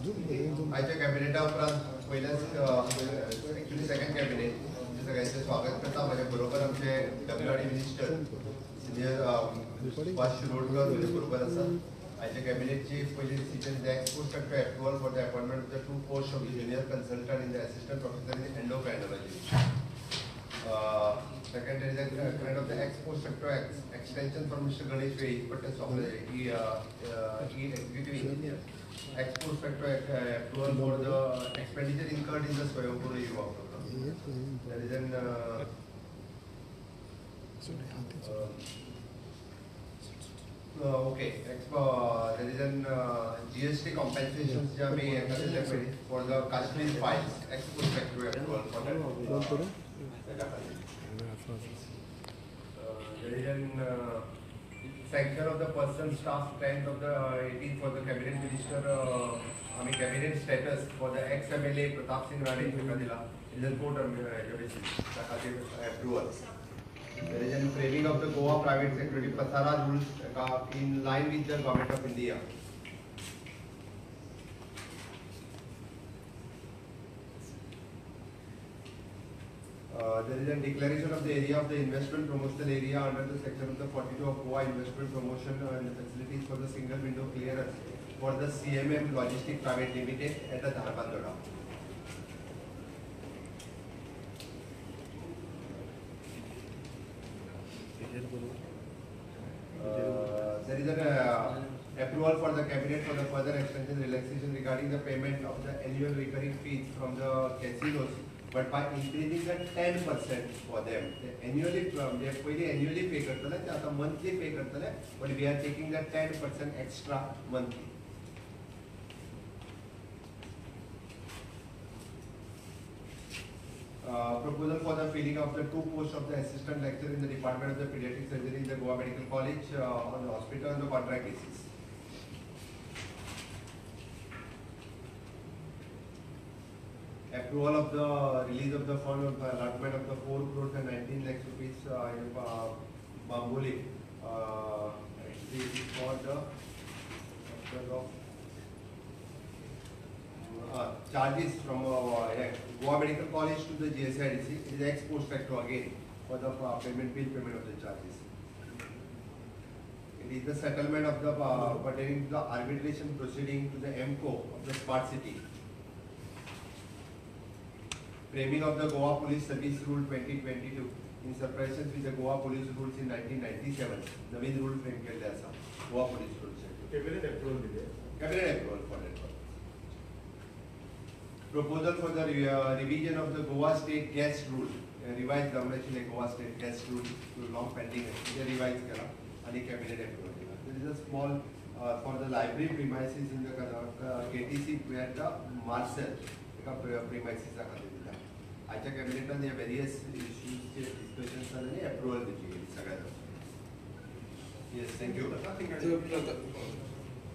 आयच्या कॅबिनेटा उपरांत पयल्याच एक्चुली सेकंड कॅबिनेट सगळ्यांचे स्वागत करता. माझ्या बरोबर आमचे WRD minister senior Subhash Shirodkar म्हजे बरोबर आसा आयच्या कॅबिनेटची पहिली decision the ex post facto approval for the appointment of the two post of junior consultant in the assistant professor in second is a kind of the ex post facto ex extension from Mr. Ganesh Ray, but as of the he, uh, uh, executive. Ex post facto uh, approval for the expenditure incurred in the Swayambhur Yuva program. There is an uh, uh, okay, uh, there is an uh, GST compensation हे केलेले पळय for the Kashmir files, ex post approval. Uh. Uh, there is an uh, sanction of the person, staff, strength of the uh, 18th for the cabinet minister, uh, I mean cabinet status for the ex-MLA Pratap Singh Rane ताका दिला. Is a court um, ते approval. Goa private security Pasara in line with the government of India. Uh, there is a declaration of the area of the investment promotional area under the section of the 42 of Goa investment promotion and facilities for the single window clearance for the CMM Logistic Private Limited at the Dharbandoda. Uh, there is an uh, approval for the cabinet for the further extension relaxation regarding the payment of the annual recurring fees from the casinos but by increasing the ten percent for them. They annually, um, they पहिले annually pay करतले ते आता monthly pay करतले but we are taking the ten percent extra monthly. Uh, proposal for the filling of the two posts of the assistant lecturer in the department of the pediatric surgery in the Goa Medical College uh, on the hospital on the contract basis. approval of the release of the fund of the allotment of the four crores and nineteen lakhs rupees uh, in uh, Bamboli. Uh, actually, it is for the purpose of uh, charges from uh, Goa Medical College to the GSIDC is ex post facto again for the uh, payment bill payment of the charges. It is the settlement of the uh, pertaining to the arbitration proceeding to the MCO of the Smart City. Framing of the Goa Police Service Rule 2022 in suppressions with the Goa Police Rules in 1997. The Navin rule framed kar liya Goa Police Rules. Cabinet approval Cabinet approval for that. Proposal for the re- uh, revision of the Goa State Gas Rule. Uh, Revised government Goa State Gas Rule to long pending आहे. ते revise केला आणि cabinet approval दिला. There is a small uh, for the library premises in the uh, KTC where the Marcel pre- premises चा खाली दिला. आजच्या कॅबिनेटान या व्हेरियस इश्यूजचे डिस्कशन जालें आणि अप्रुवल दिली गेली सगळ्यांना येस थँक्यू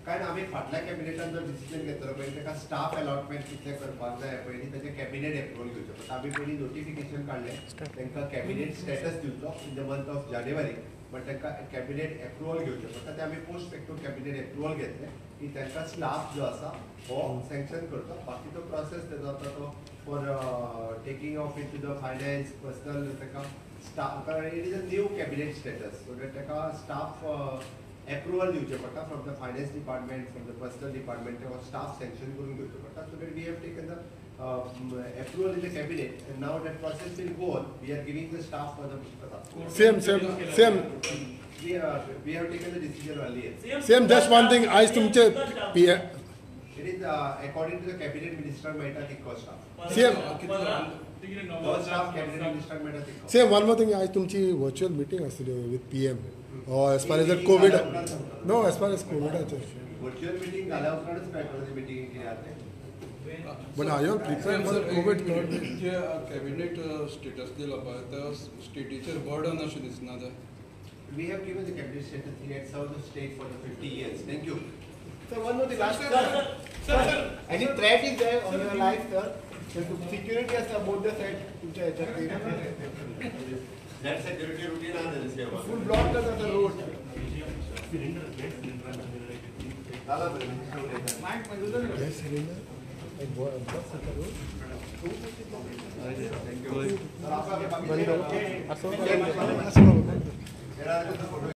कारण आम्ही फाटल्या कॅबिनेटान जो डिसिजन घेतलो पळय ताका स्टाफ अलॉटमेंट कितले करपाक जाय पयलीं ताचे कॅबिनेट एप्रुवल घेवचो पडटा आमी पयलीं नोटिफिकेशन काडलें तांकां कॅबिनेट स्टेटस दिवचो in the month of January. But तांकां कॅबिनेट एप्रुवल घेवचें पडटा ते आमी पोस्ट फॅक्टो कॅबिनेट एप्रुवल घेतले. की तांकां स्टाफ जो आसा हो सँक्शन करतो. बाकीचो प्रोसेस तेजो आसा तो for taking off in to the finance personnel ताका staff it is a new cabinet status so that ताका स्टाफ अप्रुवल दिवचे पडटा from the finance department from the personnel department किंवा स्टाफ सँक्शन करून घेवचो पडटा so that we have taken the approval in the cabinet and now that process will go on we are giving the staff for the Pratap. Same, same, same, we are we have taken the decision earlier same. Just one thing. तुमचे P it is uh, according to the cabinet minister मेळटा तितको staff Same. तो staff cabinet minister मेळटा तितको same one more thing आज तुमची virtual meeting आसली with P or as far as the COVID. No, as far as COVID. virtual meeting झाल्या उपरांतच meeting कितें आहा तें But are you prepared for the COVID? जे कॅबिनेट स्टेटस दिला पळय त्या स्टेटीचेर बर्डन अशें दिसना जाय we have given the cabinet status he had served the state for the 50 years thank you Sir, one more thing. Last sir, sir, sir, sir. any threat is there on your life, sir? Security असता both the side तुमच्या ह्याच्यात that security routine आहे full block करता sir road. झालं बरं, minister उद्याचं. Mike मध्ये उचल ना. गॅस सिलेंडर एक बॉ- बॉक्स